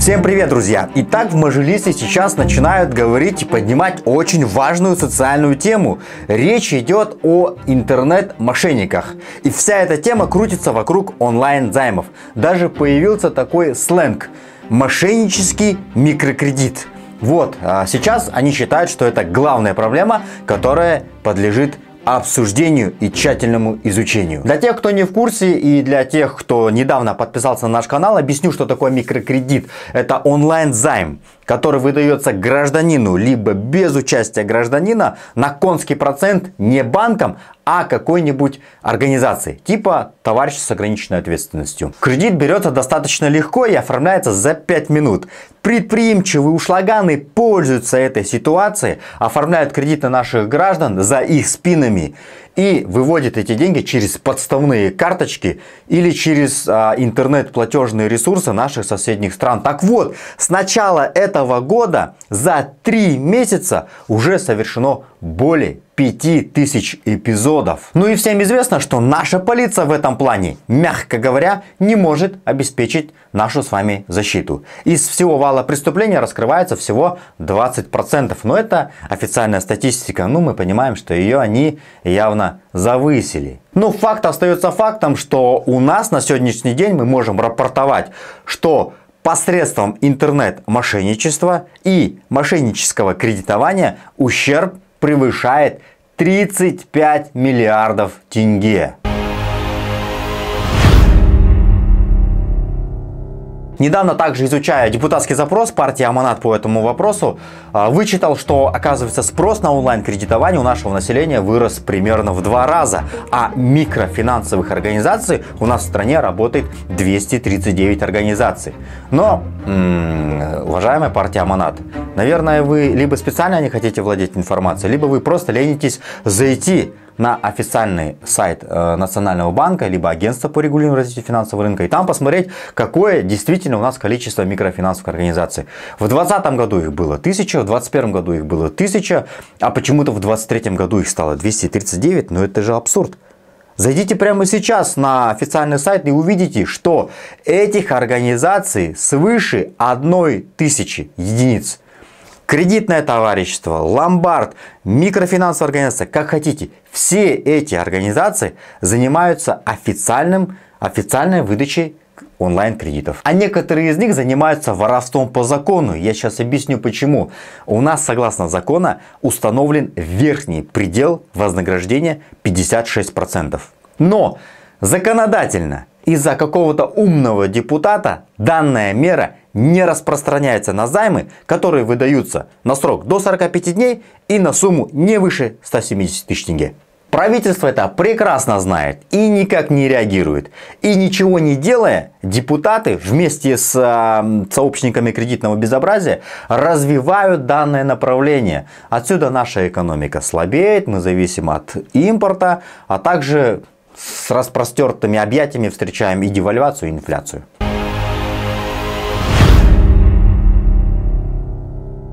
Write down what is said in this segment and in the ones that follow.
Всем привет, друзья! Итак, в Мажилисе сейчас начинают говорить и поднимать очень важную социальную тему. Речь идет о интернет-мошенниках. И вся эта тема крутится вокруг онлайн-займов. Даже появился такой сленг – мошеннический микрокредит. Вот, а сейчас они считают, что это главная проблема, которая подлежит обсуждению и тщательному изучению. Для тех, кто не в курсе и для тех, кто недавно подписался на наш канал, объясню, что такое микрокредит. Это онлайн-займ, который выдается гражданину либо без участия гражданина на конский процент не банком, а какой-нибудь организации, типа товарища с ограниченной ответственностью. Кредит берется достаточно легко и оформляется за 5 минут. Предприимчивые ушлаганы пользуются этой ситуацией, оформляют кредиты наших граждан за их спинами и выводят эти деньги через подставные карточки или через а, интернет-платежные ресурсы наших соседних стран. Так вот, с начала этого года за три месяца уже совершено более 5000 эпизодов. Ну и всем известно, что наша полиция в этом плане, мягко говоря, не может обеспечить нашу с вами защиту. Из всего вала преступлений раскрывается всего 20%. Но это официальная статистика. Ну мы понимаем, что ее они явно завысили. Но факт остается фактом, что у нас на сегодняшний день мы можем рапортовать, что посредством интернет-мошенничества и мошеннического кредитования ущерб превышает 35 миллиардов тенге. Недавно также изучая депутатский запрос партии Аманат по этому вопросу, а, вычитал, что оказывается спрос на онлайн-кредитование у нашего населения вырос примерно в два раза, а микрофинансовых организаций у нас в стране работает 239 организаций. Но, уважаемая партия Аманат, наверное, вы либо специально не хотите владеть информацией, либо вы просто ленитесь зайти на официальный сайт э, Национального банка, либо агентства по регулированию развития финансового рынка, и там посмотреть, какое действительно у нас количество микрофинансовых организаций. В 2020 году их было 1000, в 2021 году их было 1000, а почему-то в 2023 году их стало 239, но это же абсурд. Зайдите прямо сейчас на официальный сайт и увидите, что этих организаций свыше 1000 единиц. Кредитное товарищество, ломбард, микрофинансовая организация, как хотите. Все эти организации занимаются официальным, официальной выдачей онлайн-кредитов. А некоторые из них занимаются воровством по закону. Я сейчас объясню почему. У нас, согласно закону, установлен верхний предел вознаграждения 56%. Но законодательно из-за какого-то умного депутата данная мера не распространяется на займы, которые выдаются на срок до 45 дней и на сумму не выше 170 тысяч тенге. Правительство это прекрасно знает и никак не реагирует. И ничего не делая, депутаты вместе с э, сообщниками кредитного безобразия развивают данное направление. Отсюда наша экономика слабеет, мы зависим от импорта, а также с распростертыми объятиями встречаем и девальвацию, и инфляцию.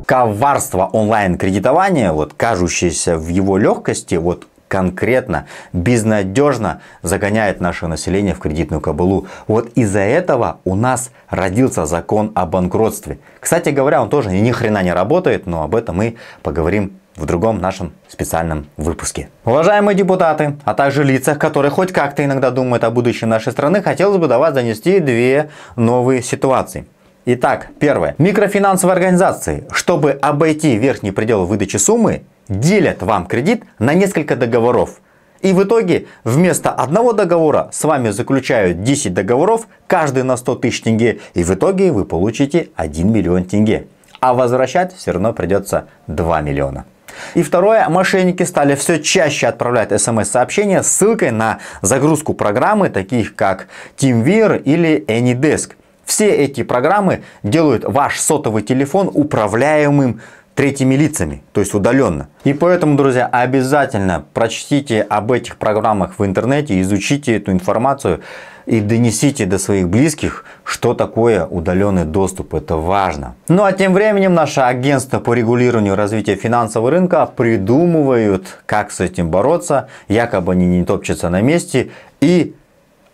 коварство онлайн-кредитования, вот кажущееся в его легкости, вот конкретно, безнадежно загоняет наше население в кредитную кабалу. Вот из-за этого у нас родился закон о банкротстве. Кстати говоря, он тоже ни хрена не работает, но об этом мы поговорим в другом нашем специальном выпуске. Уважаемые депутаты, а также лица, которые хоть как-то иногда думают о будущем нашей страны, хотелось бы до вас донести две новые ситуации. Итак, первое. Микрофинансовые организации, чтобы обойти верхний предел выдачи суммы, делят вам кредит на несколько договоров. И в итоге вместо одного договора с вами заключают 10 договоров, каждый на 100 тысяч тенге. И в итоге вы получите 1 миллион тенге. А возвращать все равно придется 2 миллиона. И второе, мошенники стали все чаще отправлять смс-сообщения с ссылкой на загрузку программы, таких как TeamViewer или AnyDesk. Все эти программы делают ваш сотовый телефон управляемым третьими лицами, то есть удаленно. И поэтому, друзья, обязательно прочтите об этих программах в интернете, изучите эту информацию и донесите до своих близких, что такое удаленный доступ. Это важно. Ну а тем временем наше агентство по регулированию развития финансового рынка придумывают, как с этим бороться. Якобы они не топчутся на месте и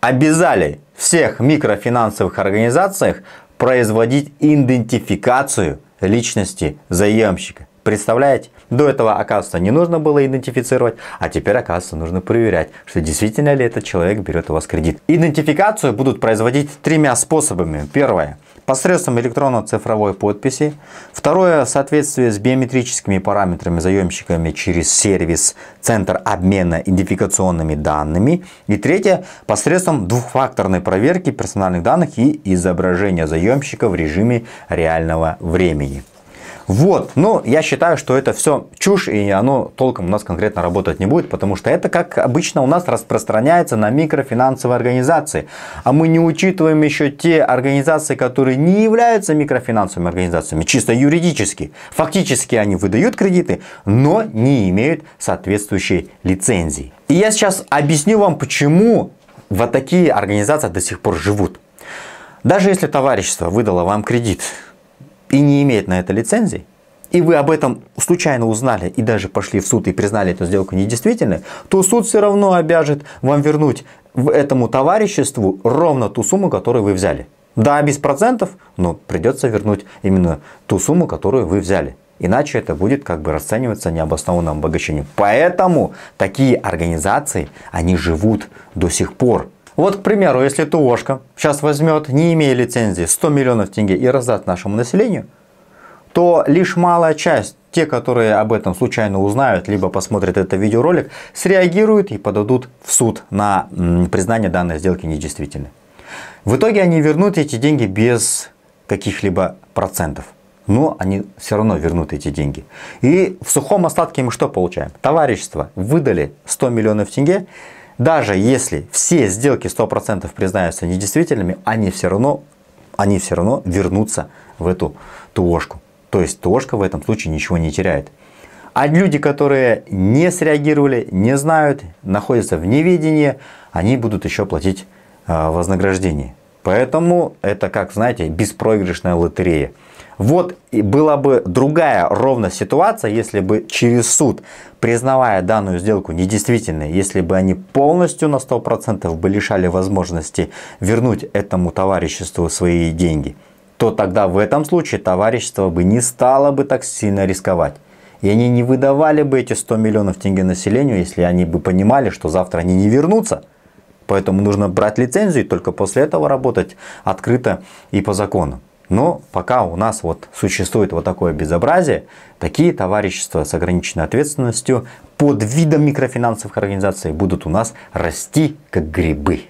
обязали всех микрофинансовых организациях производить идентификацию личности заемщика. Представляете? До этого, оказывается, не нужно было идентифицировать, а теперь, оказывается, нужно проверять, что действительно ли этот человек берет у вас кредит. Идентификацию будут производить тремя способами. Первое посредством электронно-цифровой подписи. Второе, в соответствии с биометрическими параметрами заемщиками через сервис Центр обмена идентификационными данными. И третье, посредством двухфакторной проверки персональных данных и изображения заемщика в режиме реального времени. Вот, ну, я считаю, что это все чушь, и оно толком у нас конкретно работать не будет, потому что это, как обычно, у нас распространяется на микрофинансовые организации. А мы не учитываем еще те организации, которые не являются микрофинансовыми организациями, чисто юридически. Фактически они выдают кредиты, но не имеют соответствующей лицензии. И я сейчас объясню вам, почему вот такие организации до сих пор живут. Даже если товарищество выдало вам кредит, и не имеет на это лицензии, и вы об этом случайно узнали и даже пошли в суд и признали эту сделку недействительной, то суд все равно обяжет вам вернуть в этому товариществу ровно ту сумму, которую вы взяли. Да, без процентов, но придется вернуть именно ту сумму, которую вы взяли. Иначе это будет как бы расцениваться необоснованным обогащением. Поэтому такие организации, они живут до сих пор. Вот, к примеру, если ТОшка сейчас возьмет, не имея лицензии, 100 миллионов тенге и раздаст нашему населению, то лишь малая часть, те, которые об этом случайно узнают, либо посмотрят этот видеоролик, среагируют и подадут в суд на признание данной сделки недействительной. В итоге они вернут эти деньги без каких-либо процентов. Но они все равно вернут эти деньги. И в сухом остатке мы что получаем? Товарищество выдали 100 миллионов тенге, даже если все сделки 100% признаются недействительными, они все равно, они все равно вернутся в эту ТОшку. То есть ТОшка в этом случае ничего не теряет. А люди, которые не среагировали, не знают, находятся в неведении, они будут еще платить э, вознаграждение. Поэтому это, как знаете, беспроигрышная лотерея. Вот была бы другая ровно ситуация, если бы через суд, признавая данную сделку недействительной, если бы они полностью на 100% бы лишали возможности вернуть этому товариществу свои деньги, то тогда в этом случае товарищество бы не стало бы так сильно рисковать. И они не выдавали бы эти 100 миллионов тенге населению, если они бы понимали, что завтра они не вернутся. Поэтому нужно брать лицензию и только после этого работать открыто и по закону. Но пока у нас вот существует вот такое безобразие, такие товарищества с ограниченной ответственностью под видом микрофинансовых организаций будут у нас расти как грибы.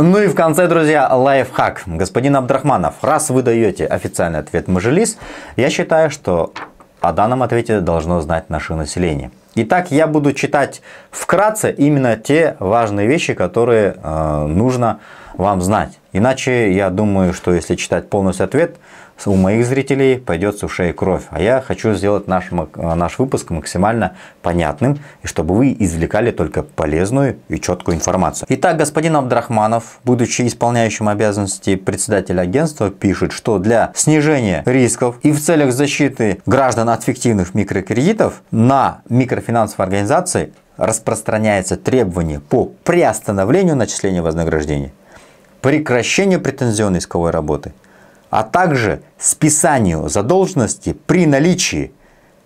Ну и в конце, друзья, лайфхак. Господин Абдрахманов, раз вы даете официальный ответ Мажилис, я считаю, что о данном ответе должно знать наше население. Итак, я буду читать вкратце именно те важные вещи, которые э, нужно вам знать. Иначе я думаю, что если читать полностью ответ, у моих зрителей пойдет с ушей кровь. А я хочу сделать наш, наш выпуск максимально понятным, и чтобы вы извлекали только полезную и четкую информацию. Итак, господин Абдрахманов, будучи исполняющим обязанности председателя агентства, пишет, что для снижения рисков и в целях защиты граждан от фиктивных микрокредитов на микрофинансовые организации распространяется требование по приостановлению начисления вознаграждения, прекращению претензионной исковой работы – а также списанию задолженности при наличии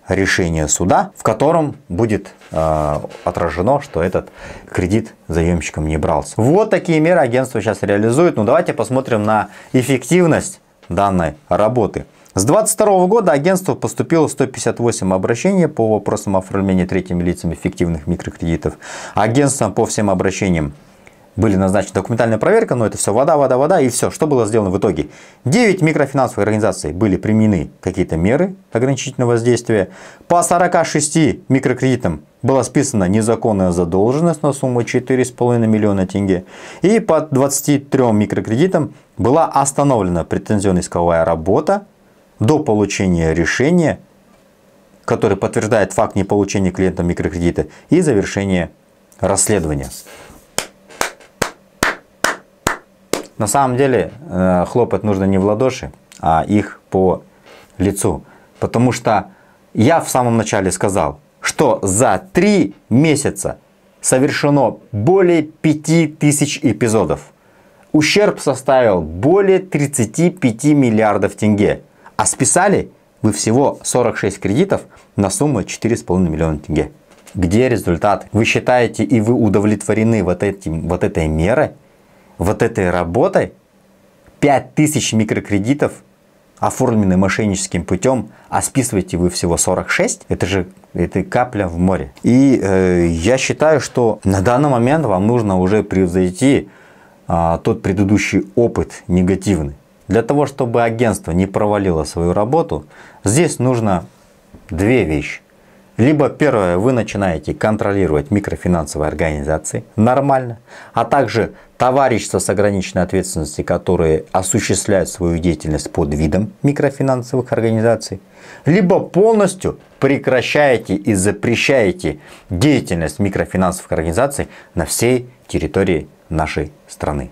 решения суда, в котором будет э, отражено, что этот кредит заемщиком не брался. Вот такие меры агентство сейчас реализует. Ну давайте посмотрим на эффективность данной работы. С 2022 года агентство поступило 158 обращений по вопросам оформления третьими лицами фиктивных микрокредитов. Агентством по всем обращениям были назначены документальная проверка, но это все вода, вода, вода и все. Что было сделано в итоге? 9 микрофинансовых организаций были применены какие-то меры ограничительного воздействия. По 46 микрокредитам была списана незаконная задолженность на сумму 4,5 миллиона тенге. И по 23 микрокредитам была остановлена претензионно-исковая работа до получения решения, которое подтверждает факт неполучения клиентом микрокредита и завершения расследования. На самом деле э, хлопать нужно не в ладоши, а их по лицу. Потому что я в самом начале сказал, что за три месяца совершено более 5000 эпизодов. Ущерб составил более 35 миллиардов тенге. А списали вы всего 46 кредитов на сумму 4,5 миллиона тенге. Где результаты? Вы считаете и вы удовлетворены вот, этим, вот этой мерой, вот этой работой? 5000 микрокредитов оформлены мошенническим путем, а списываете вы всего 46, это же это капля в море. И э, я считаю, что на данный момент вам нужно уже превзойти э, тот предыдущий опыт негативный. Для того, чтобы агентство не провалило свою работу, здесь нужно две вещи. Либо первое, вы начинаете контролировать микрофинансовые организации нормально, а также товарищества с ограниченной ответственностью, которые осуществляют свою деятельность под видом микрофинансовых организаций, либо полностью прекращаете и запрещаете деятельность микрофинансовых организаций на всей территории нашей страны.